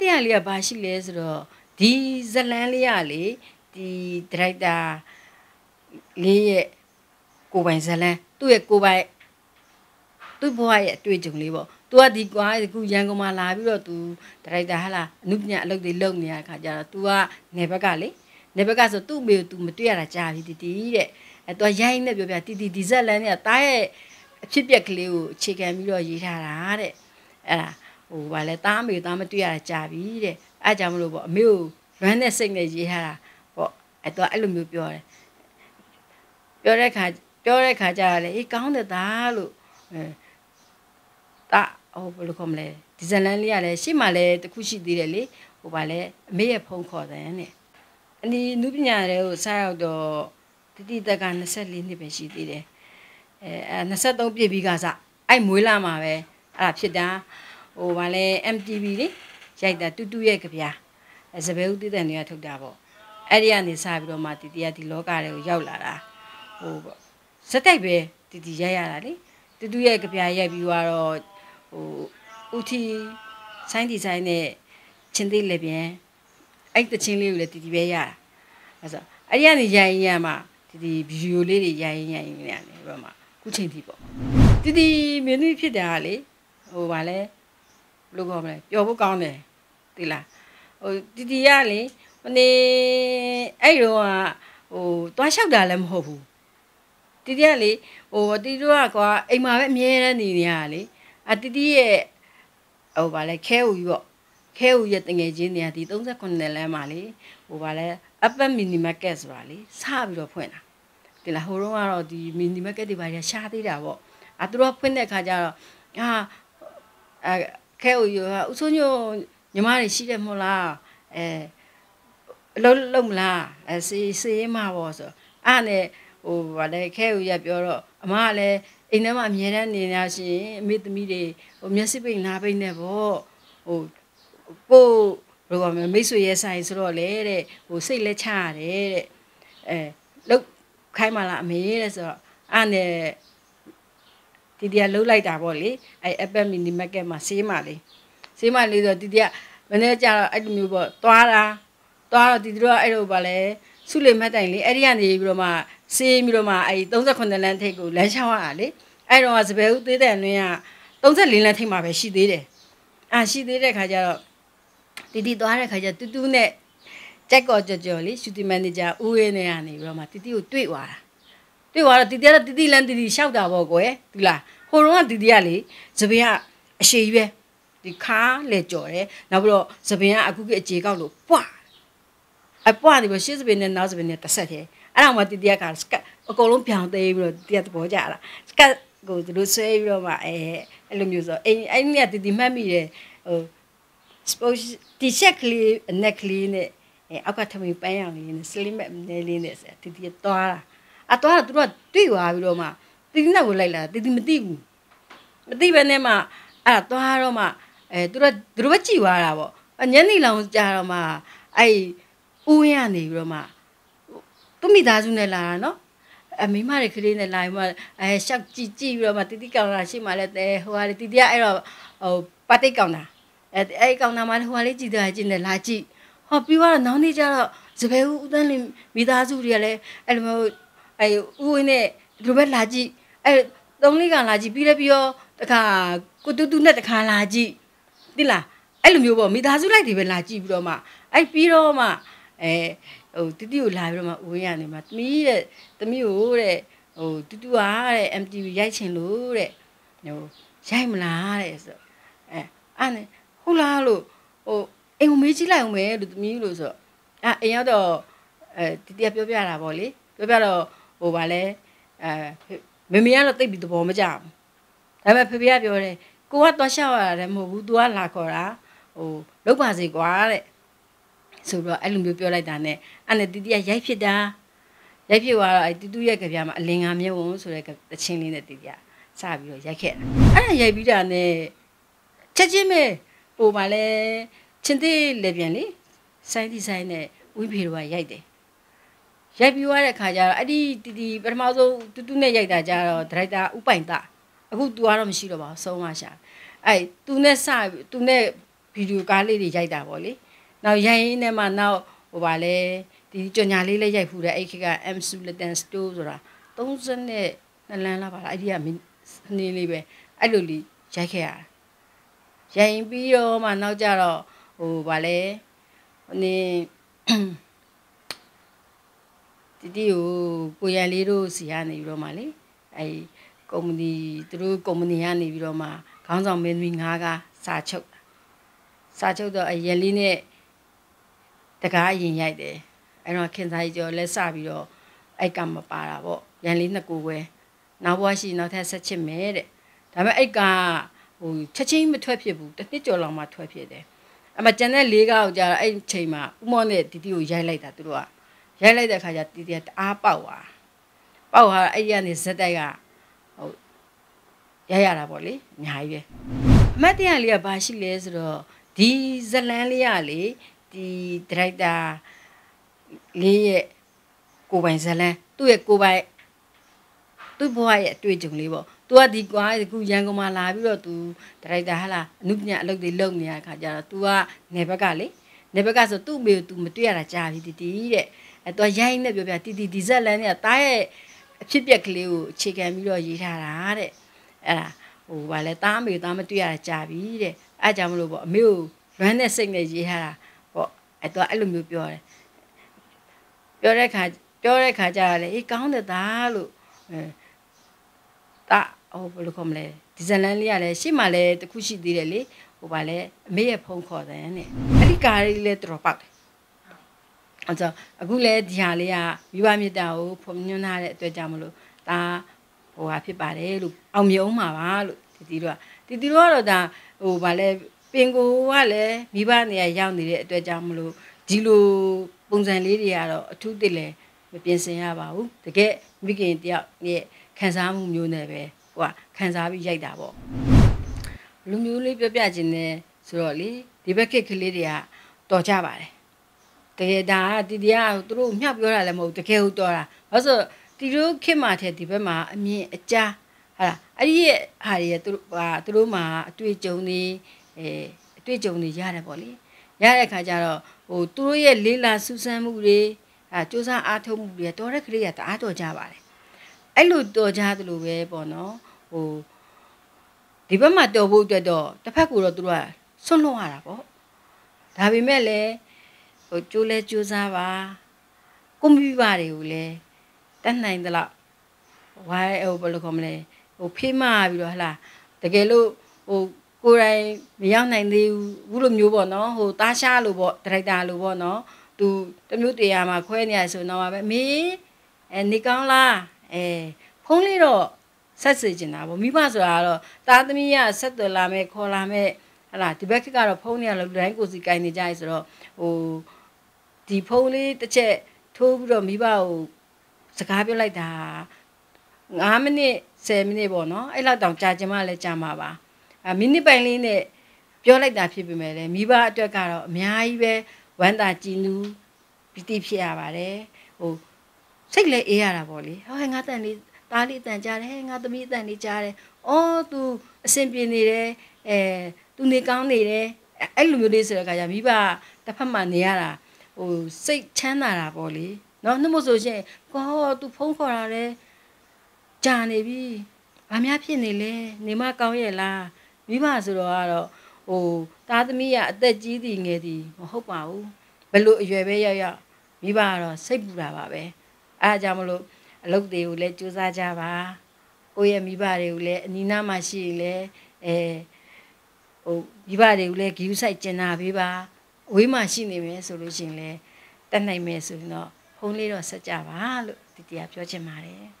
တရလေးကဘာရှိလဲဆိုတော့ဒီဇလန်းလေးကလေဒီဒရိုက်တာလေးရဲ့ကိုပိုင်ဇလန်းသူ့ရဲ့ကိုပိုင်သူ့ဘဝရဲ့အတွေ့အကြုံလေးပေါ့။ तू ကဒီကွာအခုရန်ကုန်မှာလာပြီးတော့ तू ဒရိုက်တာဟာလားအနုပညာအလုပ်တွေလုပ်နေရခါကျတော့ तू ကနေဘက်ကလေနေဘက်ကဆိုသူ့အမေကို तू မတွေ့ရတာကြာပြီတီတီတဲ့။အဲ तू ရိုင်းနေပြောပြတီတီဒီဇက်လန်းเนี่ยတားရဲ့အဖြစ်ပြက်ကလေးကိုအခြေခံပြီးတော့ရေးထားတာတဲ့။အဲ့ဒါ ဟိုဗာလဲတားအမေကိုတားမတွေ့ရတာကြာပြီတဲ့။အဲကြောင့်မလို့ပေါ့အမေကိုရမ်းတဲ့စိတ်နဲ့ရေးထားတာပေါ့။အဲ तू အဲ့လိုမျိုးပြောတယ်။ပြောတဲ့ခါပြောတဲ့ခါကျတော့လေအေးကောင်းတယ်သားလို့အဲတာဟိုဘယ်လိုခေါ်မလဲဒီဇလန်လေးကလည်းရှေ့မှာလည်းတခုရှိသေးတယ်လေဟိုပါလဲအမေရဲ့ဖုန်းခေါ်တယ်တဲ့အနီနုပညာတွေကိုစရောက်တော့တတိတက်က24နှစ်ပဲရှိသေးတယ်အဲ23ပြည့်ပြီးကစအဲ့မွေးလာမှာပဲအဲ့ဒါဖြစ်တာ ဟိုပါလဲ MTV လေရိုက်တာတူတူရဲ့ကြပြအဲစပယ်ဦးတည်တဲ့နေရာထုတ်တာပေါ့အဲ့ဒီကနေစပြီးတော့မှတီတီကဒီလောကတွေကိုရောက်လာတာဟိုပေါ့စက်တိုက်ပဲတီတီရိုက်ရတာလေတူတူရဲ့ကြပြရိုက်ပြီးတော့ဟိုဦးထီဆိုင်းဒီဇိုင်းနဲ့ချင်းသေးလည်းပြန်အဲ့တချင်းလေးကိုလည်းတီတီပဲရတာအဲ့ဆိုအဲ့ဒီကနေရိုင်ရမှတီတီဗီဒီယိုလေးတွေရိုင်ရိုင်နေရတယ်ပြီးတော့မှခုချိန်ထိပေါ့တီတီမင်းသမီးဖြစ်တာကလေဟိုဗာလဲ ဘယ်လိုခေါ်မလဲပျော်ဖို့ကောင်းတယ်သိလားဟိုတီတီကလေဟိုနေအဲ့တော့ဟိုတွားလျှောက်တာလည်းမဟုတ်ဘူးတီတီကလေဟိုတီတို့ကကွာအိမ်မှာပဲအမြဲတမ်းနေနေရတာလေအတီတီရဲ့ဟိုဗာလဲခဲဦးကြီးပေါ့ခဲဦးရဲ့တငယ်ချင်းတွေကဒီ38လမ်းမှာလေဟိုဗာလဲ upper mini market ဆိုတာလေစပြီးတော့ဖွင့်တာတင်လားဟိုတုန်းကတော့ဒီ mini market တွေပါရရှားသေးတာပေါ့အသူတို့ဖွင့်တဲ့ခါကျတော့အာအဲ ခဲဦးရဥဆုံးညညီမတွေရှိတယ်မဟုတ်လားအဲလုံးလုံးမလားအဲစေးစေးမပေါ့ဆိုအဲ့နဲ့ဟိုဗာလဲခဲဦးရပြောတော့အမကလည်းအိမ်ထဲမှာအမြဲတမ်းနေနေရှင်အမေသမီးတွေဟိုမျက်စိပိတ်နားပိတ်နဲ့ပေါ့ဟိုကိုဘယ်လိုကမိတ်ဆွေရဲ့ဆိုင်ဆိုတော့လေတဲ့ဟိုစိတ်လက်ချရတယ်တဲ့အဲလုတ်ခိုင်းမလားအမေတဲ့ဆိုတော့အဲ့နဲ့ တီတီကလှုပ်လိုက်တာပေါ့လေအဲ Apple Mini Market မှာဆေးမလေးဆေးမလေးဆိုတီတီကမနေ့ကျတော့အဲ့လိုမျိုးပေါ့သွားတာသွားတော့တီတီတို့ကအဲ့လိုပါလေစုလေမတ်တိုင်လေအဲ့ဒီကနေပြီးတော့မှဆေးပြီးတော့မှအဲ့38လမ်းထိပ်ကိုလမ်းလျှောက်ရတာလေအဲ့တော့စပယ်ဦးသေးတဲ့တွင်က34လမ်းထိပ်မှာပဲရှိသေးတယ်အာရှိသေးတဲ့ခါကျတော့တီတီသွားတဲ့ခါကျတူတူနဲ့ကြက်ကော်ကြော်ကြော်လေးရှူတီမန်နေဂျာဦးရင်းနေရနေပြီးတော့မှတီတီကိုတွေ့သွားတာ တွေ့သွားတော့တီတီကတီတီလမ်းတီတီရှောက်တာပေါ့ကွယ်ဒီလားဟိုတော့ကတီတီကလေစပယ်ကအရှိကြီးပဲဒီခါလေကြော်တယ်နောက်ပြီးတော့စပင်ကအခုကအခြေကောက်လို့ပွားအပွားဒီဘရှစ်စပင်နဲ့နောက်စပင်နဲ့တစ်ဆက်သေးအဲ့တော့မှတီတီကစကတ်အကုန်လုံးပြောင်းသေးပြီးတော့တီတီကသဘောကျလာစကတ်ကိုသူတို့ဆွဲပြီးတော့မှအဲအဲ့လိုမျိုးဆိုအိမ်အဲ့ဒီကတီတီမှတ်မိတယ်ဟို suppose တီချက်ကလေးနက်ကလေးနဲ့အဲအောက်ကထမင်းပန်းရောင်လေးနဲ့ slim နဲလေးနဲ့ဆက်တီတီသွားတာ အသွားတော့သူတို့ကတွေ့သွားပြီးတော့မှတီတီနဲ့ကိုလိုက်လာတီတီမသိဘူးမသိဘဲနဲ့မှအဲ့သွားတော့မှအဲသူတို့သူတို့ပဲကြည်သွားတာပေါ့ညနေလောင်ကြာတော့မှအဲ့ဦးရနေပြီးတော့မှသူမိသားစုနဲ့လာတာနော်အမိမတွေကလေးနဲ့လာပြီးမှအဲရှောက်ကြည့်ကြည့်ပြီးတော့မှတီတီကောင်တာရှိမှလည်းတဲဟိုဟာတီတီကအဲ့တော့ဟိုပါတိတ်ကောင်တာအဲအဲ့ကောင်တာမှဟိုဟာလေးကြည့်တာကြည့်နေလာကြည့်ဟောပြီးတော့နောက်နေ့ကျတော့စပယ်ဦးဦးတန်းလင်းမိသားစုတွေကလည်းအဲ့လိုမျိုး အဲဦးဝင်းနဲ့ဒီလိုပဲလာကြည့်အဲသုံးလေးကောင်လာကြည့်ပြီးလည်းပြီးတော့တခါကိုတူတူနဲ့တခါလာကြည့်တိလားအဲ့လိုမျိုးပေါ့မိသားစုလိုက်တွေပဲလာကြည့်ပြီးတော့မှအဲ့ပြီးတော့မှအဲဟိုတတိကိုလာပြီးတော့မှဦးဝင်းရနေမှာတမီးတဲ့တမီးကိုတဲ့ဟိုတူတူဟာတဲ့ MTV ရိုက်ချင်လို့တဲ့ဟိုရိုက်မလားတဲ့ဆိုအဲအဲ့နဲ့ဟုတ်လားလို့ဟိုအိမ်ကိုမေးကြည့်လိုက်အောင်မယ်လို့တမီးလို့ဆိုအဲအိမ်ရောက်တော့အဲတတိယပြောပြတာပေါ့လေပြောပြတော့ ဟိုဗာလဲအဲမမေကတော့တိတ်ပြီးသဘောမကျဘူးဒါပေမဲ့ဖေဖေကပြောတယ်ကိုကသွားရှောက်ရတာလည်းမဟုတ်ဘူး तू ကလာခေါ်တာဟိုလောက်ပါစေကွာတဲ့ဆိုတော့အဲ့လိုမျိုးပြောလိုက်တာနဲ့အဲ့နဲ့တီတီကရိုက်ဖြစ်တာရိုက်ဖြစ်သွားတော့အဲ့တူတူရဲ့ကြပြမှာအလင်္ကာမြုံဝင်ဆိုတဲ့တချင်းလေးနဲ့တီတီကစပြီးတော့ရိုက်ခဲ့တာအဲ့ဒါရိုက်ပြီးတာနဲ့ချက်ချင်းပဲဟိုမှာလဲချင်းသေးလေပြန်လေဆိုင်းဒီဆိုင်းနဲ့ဝိဖေတို့ကရိုက်တယ် ရိုက်ပြီးသွားတဲ့ခါကျတော့အဲ့ဒီတီတီပထမဆုံးတူတူနဲ့ရိုက်တာကျတော့ဒရိုက်တာဥပိုင်တာအခု तू ကတော့မရှိတော့ပါဘူးဆုံးမရှာအဲ့ तू နဲ့စ तू နဲ့ ဗီဒီယိုကားလေးတွေရိုက်တာပေါ့လေနောက်ရိုက်ရင်းနဲ့မှနောက်ဟိုပါလေဒီကြော်ညာလေးလည်းရိုက်ဖူးတယ်အဲ့ခေတ်က M Sultan Store ဆိုတာ30နဲ့နှစ်လမ်းလားပါလားအဲ့ဒီကနေလေးပဲအဲ့လိုလေးရိုက်ခဲ့ရရိုက်ပြီးတော့မှနောက်ကြတော့ဟိုဗာလဲဟိုနေ တီတီကိုကိုရန်လေးတို့စီကနေပြီးတော့မှလေအဲကုမ္ပဏီသူတို့ကုမ္ပဏီကနေပြီးတော့မှခေါင်းဆောင်မင်းသမီး၅ကစာချုပ်စာချုပ်တော့အရန်လေးနဲ့တကားအရင်ရိုက်တယ်အဲ့တော့ခင်စားကြီးကျော်လက်စပြီးတော့အဲ့ကမပါတာပေါ့ရန်လေးနှစ်ကိုပဲနောက်ဘွားရှိနောက်ထပ်ဆက်ချစ်မယ်တဲ့ဒါပေမဲ့အဲ့ကဟိုချက်ချင်းမထွက်ဖြစ်ဘူးတစ်နှစ်ကျော်လောက်မှထွက်ဖြစ်တယ်အမကျန်တဲ့လေးကောက်ကြတော့အဲ့ချိန်မှာဥမောနဲ့တီတီကိုရိုက်လိုက်တာသူတို့က ရိုက်လိုက်တဲ့ခါကျတီတီကတအားပေါက်သွားပေါက်သွားအဲ့ဒီကနေဇက်တိုက်ကဟိုရိုက်ရတာပေါ့လေအများကြီးပဲအမတ်တရားလေးကဘာရှိလဲဆိုတော့ဒီဇလန်းလေးကလေဒီဒရိုက်တာလေးရဲ့ကိုပိုင်ဇလန်းသူ့ရဲ့ကိုပိုင်သူ့ဘဝရဲ့အတွေ့အကြုံလေးပေါ့။ तू ကဒီကွာအခုရန်ကုန်မှာလာပြီးတော့ तू ဒါရိုက်တာဟာလားအနုပညာအလုပ်တွေလုပ်နေရတဲ့ခါကျတော့ तू ကနေဘက်ကလေနေဘက်ကဆိုသူ့မေကို तू မတွေ့ရတာကြာပြီတီတီတဲ့။ အဲ तू ရိုင်းနေပြောပြတီတီဒီဇက်လန်เนี่ยတားရဲ့အဖြစ်ပြက်ကလေးကိုအခြေခံပြီးတော့ရေးထားတာတဲ့။အဲ့ဒါဟိုဗာလဲတားမေတားမတွေ့ရတာကြာပြီတဲ့။အဲကြောင့်မလို့ပေါ့အမေကိုလွမ်းတဲ့စိတ်နဲ့ရေးထားတာပေါ့အဲ तू အဲ့လိုမျိုးပြောတယ်။ပြောတဲ့ခါပြောတဲ့ခါကျတော့လေအေးကောင်းတယ်သားလို့အဲတာဟိုဘယ်လိုခေါ်မလဲဒီဇလန်လေးကလည်းရှေ့မှာလည်းတခုရှိသေးတယ်လေဟိုပါလဲအမေရဲ့ဖုန်းခေါ်တယ်နဲ့အဲ့ဒီကားလေးလည်းတော်ပေါက်တယ် အဲ့တော့အခုလည်းဒီဟာလေးကမိဘမြတ်တာကိုဖုန်ညွှန်းထားတဲ့အတွက်ကြောင့်မလို့ဒါဟိုဟာဖြစ်ပါတယ်လို့အောင်မြုံမှာပါလို့တီတီတို့ကတီတီတို့ကတော့ဒါဟိုဗာလဲပင်ကိုကလည်းမိဘနေရာရောက်နေတဲ့အတွက်ကြောင့်မလို့ဒီလိုပုံစံလေးတွေကတော့အထူးတည်းလဲမပြင်ဆင်ရပါဘူးတကယ်မိခင်တယောက်ရဲ့ခံစားမှုမျိုးနဲ့ပဲဟိုကခံစားပြီးရိုက်တာပေါ့လူမျိုးလေးပြပြခြင်းနဲ့ဆိုတော့လေဒီဘက်ခက်ကလေးတွေကတော်ကြပါတယ် တကယ်ဒါကတီတီကသူတို့မြှောက်ပြောတာလည်းမဟုတ်တကယ်ဟုတ်တော်တာဘာလို့ဆိုတီတို့ခက်မှတဲ့ဒီဘက်မှာအမြင်အကြားဟာလားအဲ့ဒီရဲ့ဟာတွေသူတို့ဟာသူတို့မှာအတွေ့အကြုံတွေအဲအတွေ့အကြုံတွေရတယ်ပေါ့လေရတဲ့ခါကျတော့ဟိုသူတို့ရဲ့လေးလာစူးစမ်းမှုတွေအဲစူးစမ်းအားထုတ်မှုတွေတော်တဲ့ကလေးကတအားတော်ကြပါတယ်အဲ့လိုတော်ကြသလိုပဲပေါ့နော်ဟိုဒီဘက်မှာတော်ဖို့အတွက်တော့တစ်ဖက်ကတော့သူတို့ကဆွန့်လွတ်ရတာပေါ့ဒါပေမဲ့လည်း ဟိုကြိုးလဲကြိုးစားပါကွန်ပျူတာတွေကိုလည်းတတ်နိုင်သလောက်ဝိုင်းဟိုဘယ်လိုခေါ်မလဲဟိုဖေးမပြီးတော့ဟလာတကယ်လို့ဟိုကိုယ်တိုင်မရောက်နိုင်သေးဘူးဘူးလိုမျိုးပေါ့နော်ဟိုတားရှားလို့ပေါ့ဒရိုက်တာလို့ပေါ့နော်သူတမျိုးတရားမှာခွဲနေရဆိုတော့ပဲမေးအဲနေကောင်းလားအဲဖုန်းလေးတော့ဆက်စေချင်တာပေါ့မိဘဆိုတာကတော့တာသမီးကဆက်သွယ်လာမယ်ခေါ်လာမယ်ဟလာဒီဘက်ကတော့ဖုန်းတွေကလူတိုင်းကိုစီကိုင်းနေကြရဆိုတော့ဟို ဒီဖုန်းလေးတစ်ချက်ထိုးပြီးတော့မိဘကိုစကားပြောလိုက်တာ9မိနစ်10မိနစ်ပေါ့နော်အဲ့လောက်တောင်ကြာချင်မှလည်းကြာမှာပါအမိနစ်ပိုင်းလေးနဲ့ပြောလိုက်တာဖြစ်ပေမဲ့လည်းမိဘအတွက်ကတော့အများကြီးပဲဝမ်းသာကြည်နူးပီတိဖြစ်ရပါတယ်ဟိုစိတ်လည်းအေးရတာပေါ့လေဟောငါတန်လေးသားလေးတန်ကြတယ်ငါသမီးတန်လေးကြားတယ်အော် तू အဆင်ပြေနေတယ်အဲ तू နေကောင်းနေတယ်အဲ့လိုမျိုးလေးဆိုတဲ့အခါကျမိဘတစ်ဖက်မှာနေရတာ ဟိုစိတ်ချမ်းသာတာပေါ့လေနော်နှမို့ဆိုရှင်ကော तू ဖုန်းခေါ်တာလေကြာနေပြီဘာများဖြစ်နေလဲနေမကောင်းရဲ့လားမိဘဆိုတော့ကတော့ဟိုသားသမီးကအသက်ကြီးသည်ငယ်သည်မဟုတ်ပါဘူးဘယ်လိုအရွယ်ပဲရောက်ရောက်မိဘကတော့စိတ်ပူတာပါပဲအဲအကြောင်းမလို့အလုပ်တွေကိုလည်းစူးစမ်းကြပါကိုယ့်ရဲ့မိဘတွေကိုလည်းအနီးနားမှာရှိရင်လည်းအဲဟိုမိဘတွေကိုလည်းဂီယူဆိုင်ကျင်နာပေးပါ ဝေးမှရှိနေမယ်ဆိုလို့ရှိရင်လည်းတက်နိုင်မယ်ဆိုရင်တော့ဖုန်းလေးတော့ဆက်ကြပါလို့ဒီတရားပြောချင်ပါတယ်